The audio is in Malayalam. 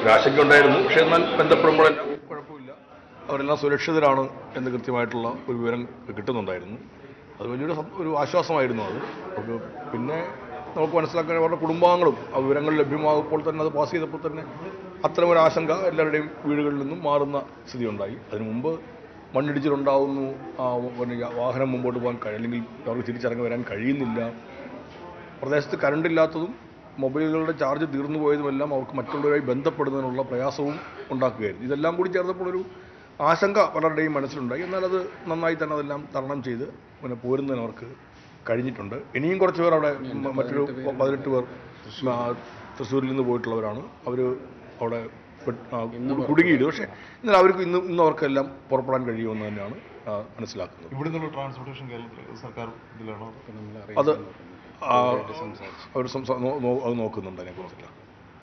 ഒരു ആശങ്കയുണ്ടായിരുന്നു പക്ഷേ എന്നാൽ ബന്ധപ്പെടുമ്പോഴെല്ലാം കുഴപ്പമില്ല. അവരെല്ലാം സുരക്ഷിതരാണ് എന്ന് കൃത്യമായിട്ടുള്ള ഒരു വിവരം കിട്ടുന്നുണ്ടായിരുന്നു. അത് വലിയൊരു ഒരു ആശ്വാസമായിരുന്നു അത്. പിന്നെ നമുക്ക് മനസ്സിലാക്കാൻ അവരുടെ കുടുംബാംഗങ്ങളും ആ വിവരങ്ങൾ ലഭ്യമാകുമ്പോൾ തന്നെ അത് പാസ് ചെയ്തപ്പോൾ തന്നെ അത്തരമൊരു ആശങ്ക എല്ലാവരുടെയും വീടുകളിൽ നിന്നും മാറുന്ന സ്ഥിതി ഉണ്ടായി അതിനു മുമ്പ് മണ്ണിടിച്ചിലുണ്ടാവുന്നു. വാഹനം മുമ്പോട്ട് പോകാൻ കഴിയും അല്ലെങ്കിൽ അവർക്ക് തിരിച്ചിറങ്ങി വരാൻ കഴിയുന്നില്ല. പ്രദേശത്ത് കറണ്ട് ഇല്ലാത്തതും മൊബൈലുകളുടെ ചാർജ് തീർന്നു പോയതുമെല്ലാം അവർക്ക് മറ്റുള്ളവരുമായി ബന്ധപ്പെടുന്നതിനുള്ള പ്രയാസവും ഉണ്ടാക്കുകയായിരുന്നു. ഇതെല്ലാം കൂടി ചേർന്നപ്പോൾ ഒരു ആശങ്ക പലരുടെയും മനസ്സിലുണ്ടായി. എന്നാൽ അത് നന്നായി തന്നെ അതെല്ലാം തരണം ചെയ്ത് പിന്നെ പോരുന്നതിന് അവർക്ക് കഴിഞ്ഞിട്ടുണ്ട്. ഇനിയും കുറച്ച് പേർ അവിടെ മറ്റൊരു പതിനെട്ട് പേർ തൃശ്ശൂരിൽ നിന്ന് പോയിട്ടുള്ളവരാണ്. അവർ അവിടെ കുടുങ്ങിയിട്ട് പക്ഷേ എന്നാൽ അവർക്ക് ഇന്ന് ഇന്ന് അവർക്കെല്ലാം പുറപ്പെടാൻ കഴിയുമെന്ന് തന്നെയാണ് മനസ്സിലാക്കുന്നത്. ഇവിടെ നിന്നുള്ള ട്രാൻസ്പോർട്ടേഷൻ സർക്കാർ ഇതിലാണോ? അത് അവർ സംസാ അത് നോക്കുന്നുണ്ട് അതിനെക്കുറിച്ചില്ല.